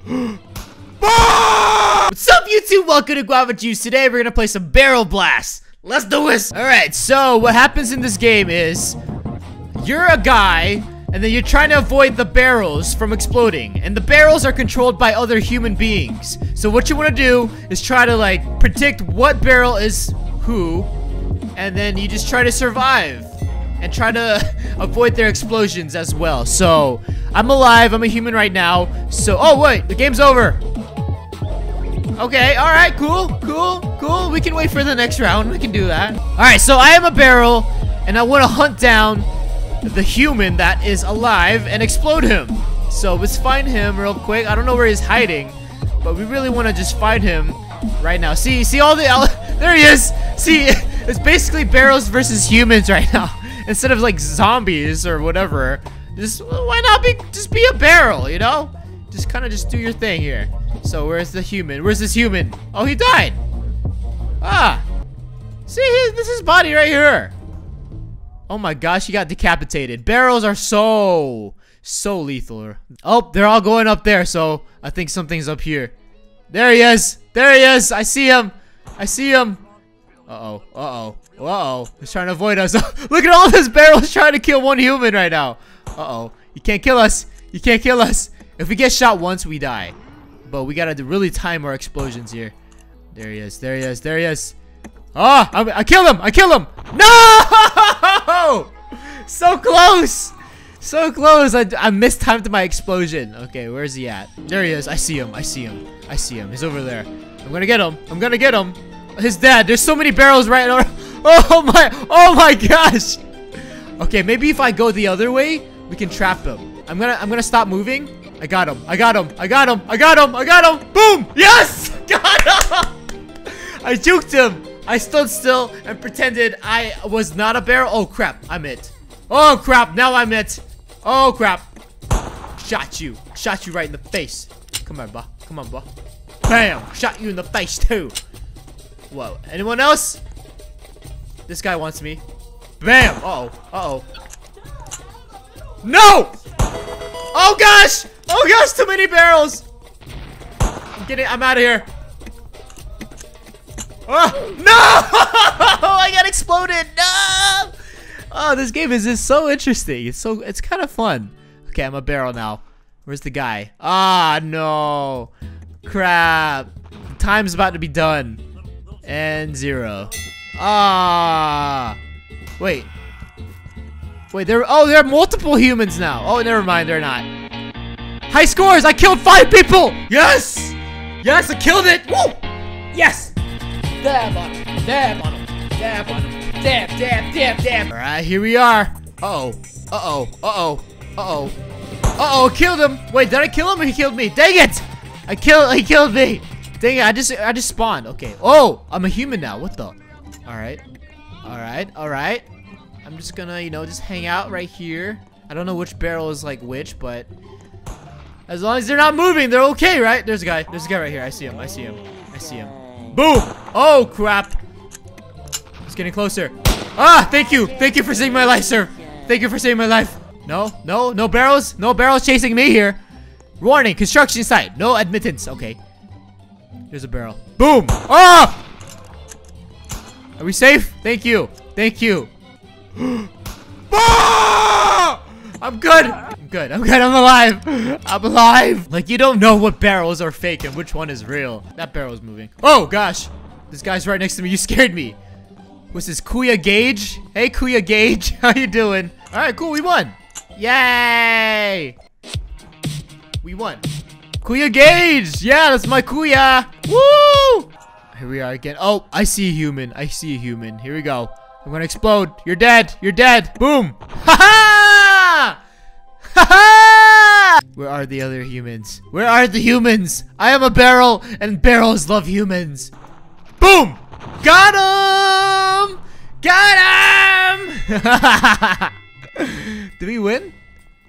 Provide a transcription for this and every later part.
What's up, YouTube? Welcome to Guava Juice. Today, we're gonna play some Barrel Blast. Let's do this. All right, so what happens in this game is you're a guy, and then you're trying to avoid the barrels from exploding. And the barrels are controlled by other human beings. So what you want to do is try to, like, predict what barrel is who, and then you just try to survive and try to avoid their explosions as well. So, I'm alive, I'm a human right now. So, oh wait, the game's over. Okay, alright, cool, cool, cool. We can wait for the next round. We can do that. Alright, so I am a barrel, and I want to hunt down the human that is alive and explode him. So let's find him real quick. I don't know where he's hiding, but we really want to just find him right now. See, see all the, there he is. See, it's basically barrels versus humans right now. Instead of like zombies or whatever. Just, why not be, just be a barrel, you know? Just kind of just do your thing here. So where's the human? Where's this human? Oh, he died. Ah. See, this is his body right here. Oh my gosh, he got decapitated. Barrels are so, so lethal. Oh, they're all going up there, so I think something's up here. There he is. There he is. I see him. I see him. Uh-oh. Uh-oh. Uh-oh. He's trying to avoid us. Look at all these barrels trying to kill one human right now. Uh-oh. You can't kill us. You can't kill us. If we get shot once, we die. But we gotta really time our explosions here. There he is. There he is. There he is. Ah! Oh, I, I killed him! I killed him! No! So close! So close! I, I mistimed my explosion. Okay, where's he at? There he is. I see him. I see him. I see him. He's over there. I'm gonna get him. I'm gonna get him. His dad. There's so many barrels right now. Oh my! Oh my gosh! Okay, maybe if I go the other way, we can trap him. I'm gonna I'm gonna stop moving I got him. I got him. I got him. I got him. I got him. Boom. Yes. Got him. I juked him. I stood still and pretended I was not a barrel. Oh, crap. I'm it. Oh, crap. Now I'm it. Oh, crap. Shot you. Shot you right in the face. Come on, bro. Come on, bro. Bam. Shot you in the face, too. Whoa. Anyone else? This guy wants me. Bam. Uh-oh. Uh-oh. No! Oh, gosh! Oh gosh, too many barrels! I'm getting- I'm out of here. Oh, no! I got exploded! No! Oh, this game is just so interesting. It's so- it's kind of fun. Okay, I'm a barrel now. Where's the guy? Ah, no. Crap. Time's about to be done. And zero. Ah. Wait. Wait, there- oh, there are multiple humans now. Oh, never mind, they're not. High scores! I killed five people! Yes! Yes, I killed it! Woo! Yes! Dab on him. Dab on him. Dab on him. Dab, dab, dab, dab. Alright, here we are. Uh-oh. Uh-oh. Uh-oh. Uh-oh. Uh-oh, killed him. Wait, did I kill him or he killed me? Dang it! I killed he killed me. Dang it, I just I just spawned. Okay. Oh, I'm a human now. What the? Alright. Alright, alright. I'm just gonna, you know, just hang out right here. I don't know which barrel is like which, but as long as they're not moving, they're okay, right? There's a guy. There's a guy right here. I see him. I see him. I see him. Boom! Oh, crap. He's getting closer. Ah, thank you. Thank you for saving my life, sir. Thank you for saving my life. No, no, no barrels. No barrels chasing me here. Warning, construction site. No admittance. Okay. There's a barrel. Boom! Ah! Are we safe? Thank you. Thank you. ah! I'm good I'm good. I'm good. I'm alive. I'm alive. Like, you don't know what barrels are fake and which one is real. That barrel's moving. Oh, gosh. This guy's right next to me. You scared me. What's this? Kuya Gage? Hey, Kuya Gage. How you doing? All right, cool. We won. Yay. We won. Kuya Gage. Yeah, that's my Kuya. Woo. Here we are again. Oh, I see a human. I see a human. Here we go. I'm gonna explode. You're dead. You're dead. Boom. Ha ha! Ha ha! Where are the other humans? Where are the humans? I am a barrel, and barrels love humans. Boom! Got him! Got him! Did we win?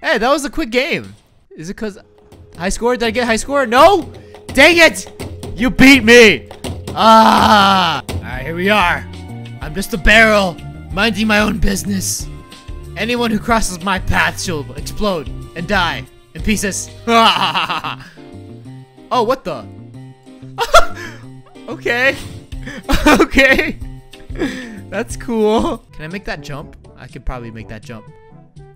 Hey, that was a quick game. Is it because high score? Did I get high score? No! Dang it! You beat me! Ah! Alright, here we are. I'm just a barrel, minding my own business. Anyone who crosses my path shall explode and die in pieces. Oh, what the? okay. okay. That's cool. Can I make that jump? I could probably make that jump.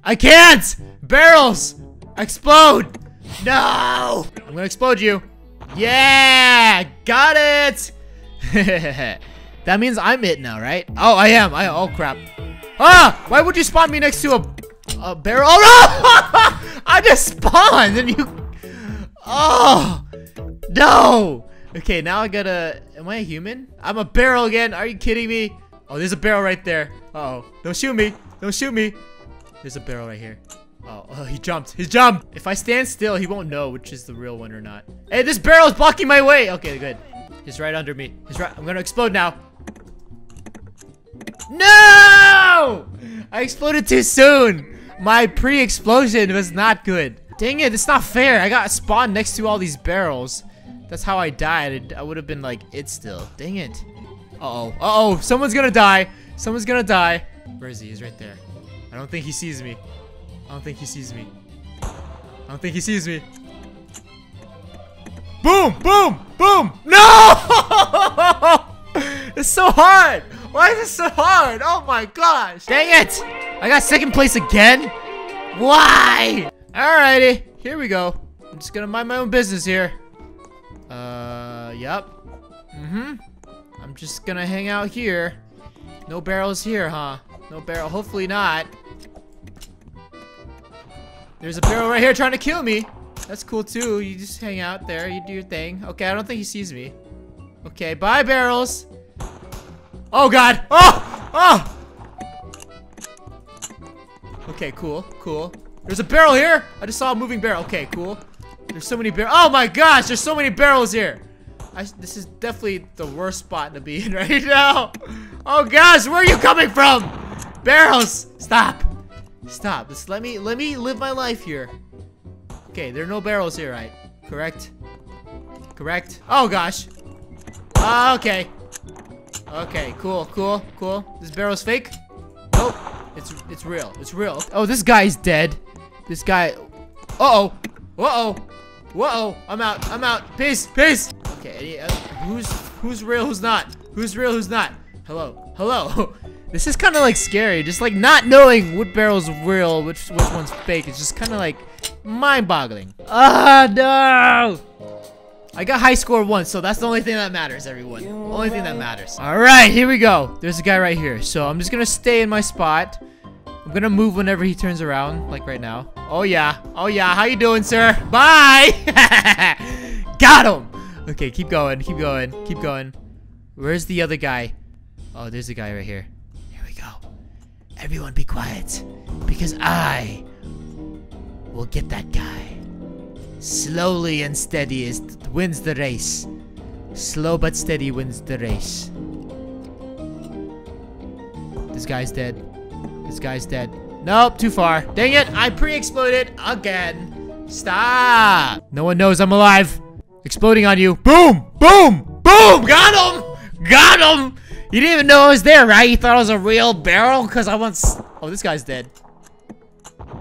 I can't! Barrels! Explode! No! I'm gonna explode you. Yeah! Got it! that means I'm it now, right? Oh, I am. I oh crap. Ah! Why would you spawn me next to a a barrel? Oh no! I just spawned and you. Oh no! Okay, now I gotta. Am I a human? I'm a barrel again. Are you kidding me? Oh, there's a barrel right there. Uh oh. Don't shoot me. Don't shoot me. There's a barrel right here. Oh, oh, he jumped. He jumped. If I stand still, he won't know which is the real one or not. Hey, this barrel is blocking my way. Okay, good. He's right under me. He's right. I'm gonna explode now. No! I exploded too soon. My pre-explosion was not good. Dang it, it's not fair. I got spawned next to all these barrels. That's how I died. I would have been like, it still. Dang it. Uh-oh. Uh-oh. Someone's gonna die. Someone's gonna die. Where is he? He's right there. I don't think he sees me. I don't think he sees me. I don't think he sees me. Boom! Boom! Boom! No! it's so hard! Why is it so hard? Oh my gosh! Dang it! I got second place again? Why? Alrighty, here we go. I'm just gonna mind my own business here. Uh, yep. Mm-hmm. I'm just gonna hang out here. No barrels here, huh? No barrel. Hopefully not. There's a barrel right here trying to kill me. That's cool too. You just hang out there. You do your thing. Okay, I don't think he sees me. Okay, bye barrels. Oh god. Oh! Oh! Okay, cool. Cool. There's a barrel here. I just saw a moving barrel. Okay, cool. There's so many barrels. Oh my gosh, there's so many barrels here. I, this is definitely the worst spot to be in right now. Oh gosh, where are you coming from? Barrels! Stop. Stop. Just let me let me live my life here. Okay, there are no barrels here, right? Correct? Correct? Oh gosh. Uh, okay. Okay, cool, cool, cool. This barrel's fake? Nope. It's it's real. It's real. Oh, this guy's dead. This guy. Uh-oh. Uh-oh. Whoa, I'm out. I'm out. Peace. Peace. Okay, uh, who's who's real, who's not? Who's real, who's not? Hello. Hello. This is kind of like scary. Just like not knowing what barrel's real, which which one's fake. It's just kind of like mind-boggling. Ah, no! I got high score once, so that's the only thing that matters, everyone. The only thing that matters. All right, here we go. There's a guy right here. So I'm just gonna stay in my spot. I'm gonna move whenever he turns around, like right now. Oh yeah, oh yeah. How you doing, sir? Bye. got him. Okay, keep going, keep going, keep going. Where's the other guy? Oh, there's a guy right here. Everyone be quiet, because I will get that guy. Slowly and steady is wins the race. Slow but steady wins the race. This guy's dead. This guy's dead. Nope, too far. Dang it, I pre-exploded again. Stop. No one knows I'm alive. Exploding on you. Boom, boom, boom. Got him. Got him. You didn't even know I was there, right? You thought it was a real barrel? Because I once... Oh, this guy's dead.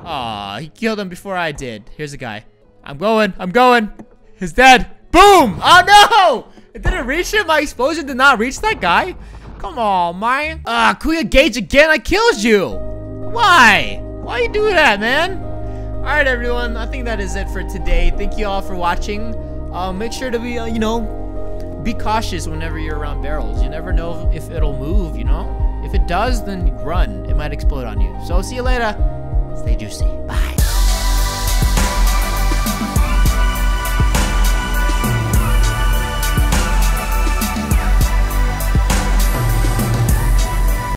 Aw, he killed him before I did. Here's a guy. I'm going. I'm going. He's dead. Boom! Oh, no! It didn't reach him? My explosion did not reach that guy? Come on, man. Ah, uh, Kuya Gage again. I killed you. Why? Why you do that, man? Alright, everyone. I think that is it for today. Thank you all for watching. Uh, make sure to be, uh, you know, be cautious whenever you're around barrels. You never know if it'll move, you know? If it does, then run. It might explode on you. So, see you later. Stay juicy. Bye.